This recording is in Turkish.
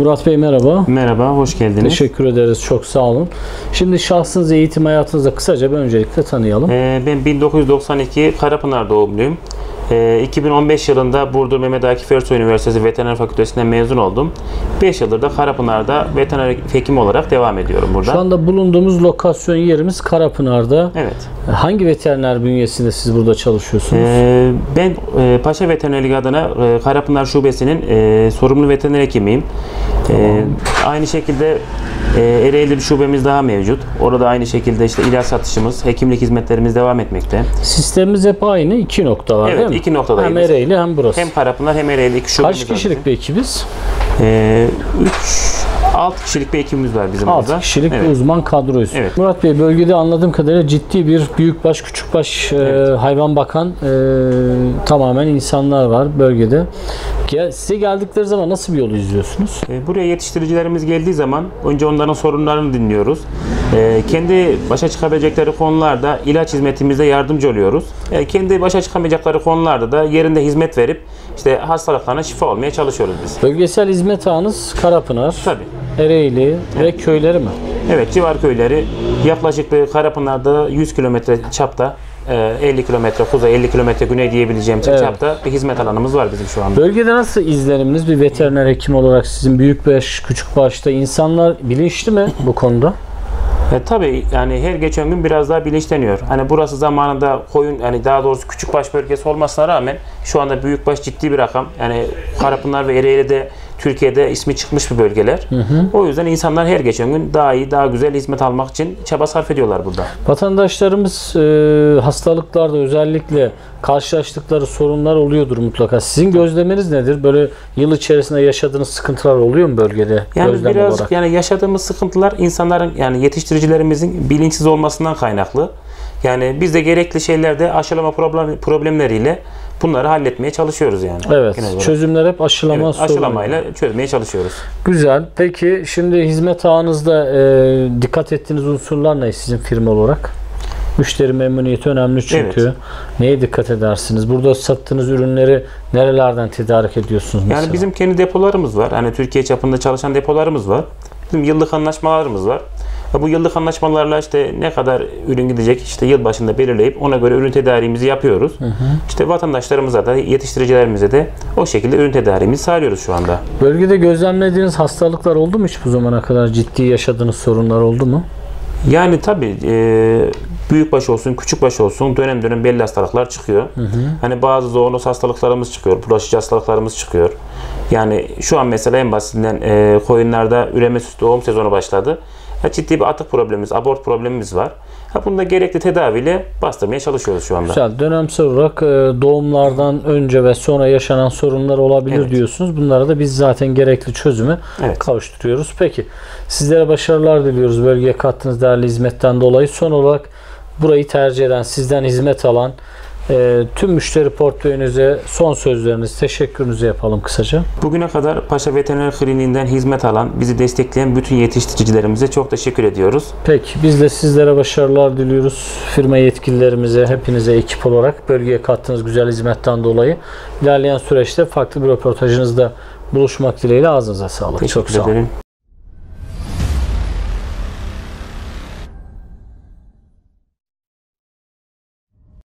Murat Bey merhaba. Merhaba, hoş geldiniz. Teşekkür ederiz. Çok sağ olun. Şimdi şahsınızı, eğitim hayatınızda kısaca bir öncelikle tanıyalım. Ee, ben 1992 Karapınar doğumluyum. Ee, 2015 yılında Burdur Mehmet Akif Ersoy Üniversitesi Veteriner Fakültesinden mezun oldum. 5 yıldır da Karapınar'da veteriner hekim olarak devam ediyorum burada. Şu anda bulunduğumuz lokasyon yerimiz Karapınar'da. Evet. Hangi veteriner bünyesinde siz burada çalışıyorsunuz? Ee, ben e, Paşa Veterinerlik adına e, Karapınar Şubesi'nin e, sorumlu veteriner hekimiyim. E, aynı şekilde e, Ereğli bir şubemiz daha mevcut. Orada aynı şekilde işte ilaç satışımız, hekimlik hizmetlerimiz devam etmekte. Sistemimiz hep aynı. iki nokta var Evet, değil mi? iki noktadayız. Hem Ereğli hem burası. Hem Karapınar hem Ereğli iki şubemiz Kaç var kişilik bir ekibiz? Ee, 3 6 kişilik bir ekibimiz var bizim 6 burada. kişilik evet. bir uzman kadroyuz. Evet. Murat Bey bölgede anladığım kadarıyla ciddi bir büyükbaş küçükbaş e, Evet. hayvan bakan e, tamamen insanlar var bölgede. Gel, size geldikleri zaman nasıl bir yol izliyorsunuz? Ee, Buraya yetiştiricilerimiz geldiği zaman önce onların sorunlarını dinliyoruz. Ee, kendi başa çıkabilecekleri konularda ilaç hizmetimizde yardımcı oluyoruz. Ee, kendi başa çıkamayacakları konularda da yerinde hizmet verip işte hastalıklarına şifa olmaya çalışıyoruz biz. Bölgesel hizmet ağınız Karapınar, Tabii. Ereğli ve köyleri mi? Evet civar köyleri yaklaşık Karapınar'da 100 kilometre çapta e, 50 kilometre kuzey 50 kilometre güney diyebileceğim Evet. çapta bir hizmet alanımız var bizim şu anda. Bölgede nasıl izleniminiz bir veteriner hekim olarak sizin büyük baş, küçük başta insanlar bilinçli mi bu konuda? E, tabii yani her geçen gün biraz daha bilinçleniyor. Hani burası zamanında koyun yani daha doğrusu küçük baş bölgesi olmasına rağmen şu anda büyük baş ciddi bir rakam. Yani Karapınar ve Ereğli'de Türkiye'de ismi çıkmış bir bölgeler. O yüzden insanlar her geçen gün daha iyi, daha güzel hizmet almak için çaba sarf ediyorlar burada. Vatandaşlarımız e, hastalıklarda özellikle karşılaştıkları sorunlar oluyordur mutlaka. Sizin gözleminiz nedir? Böyle yıl içerisinde yaşadığınız sıkıntılar oluyor mu bölgede? Yani gözlem biraz olarak? yani yaşadığımız sıkıntılar insanların yani yetiştiricilerimizin bilinçsiz olmasından kaynaklı. Yani biz de gerekli şeylerde aşılama problem, problemleriyle bunları halletmeye çalışıyoruz yani. Evet. Çözümler hep aşılama Evet, sorunu. aşılamayla çözmeye çalışıyoruz. Güzel. Peki şimdi hizmet ağınızda e, dikkat ettiğiniz unsurlar ne sizin firma olarak? Müşteri memnuniyeti önemli çünkü. Evet. Neye dikkat edersiniz? Burada sattığınız ürünleri nerelerden tedarik ediyorsunuz mesela? Yani bizim kendi depolarımız var. Hani Türkiye çapında çalışan depolarımız var. Bizim yıllık anlaşmalarımız var. Bu yıllık anlaşmalarla işte ne kadar ürün gidecek işte yıl başında belirleyip ona göre ürün tedariğimizi yapıyoruz. İşte vatandaşlarımıza da yetiştiricilerimize de o şekilde ürün tedariğimizi sağlıyoruz şu anda. Bölgede gözlemlediğiniz hastalıklar oldu mu hiç bu zamana kadar ciddi yaşadığınız sorunlar oldu mu? Yani tabii e, büyük baş olsun, küçük baş olsun dönem dönem belli hastalıklar çıkıyor. Hani bazı zoonoz hastalıklarımız çıkıyor, bulaşıcı hastalıklarımız çıkıyor. Yani şu an mesela en basitinden e, koyunlarda üreme sütü doğum sezonu başladı. Ha, ciddi bir atık problemimiz, abort problemimiz var. Ha, bunu da gerekli tedaviyle bastırmaya çalışıyoruz şu anda. Güzel. Dönemsel olarak e, doğumlardan önce ve sonra yaşanan sorunlar olabilir Evet. diyorsunuz. Bunlara da biz zaten gerekli çözümü Evet. kavuşturuyoruz. Peki sizlere başarılar diliyoruz bölgeye kattığınız değerli hizmetten dolayı. Son olarak burayı tercih eden, sizden hizmet alan e, tüm müşteri portföyünüze son sözleriniz, teşekkürünüzü yapalım kısaca. Bugüne kadar Paşa Veteriner Kliniğinden hizmet alan, bizi destekleyen bütün yetiştiricilerimize çok teşekkür ediyoruz. Peki biz de sizlere başarılar diliyoruz. Firma yetkililerimize, hepinize ekip olarak bölgeye kattığınız güzel hizmetten dolayı. İlerleyen süreçte farklı bir röportajınızda buluşmak dileğiyle ağzınıza sağlık. Çok Teşekkür sağ olun. ederim.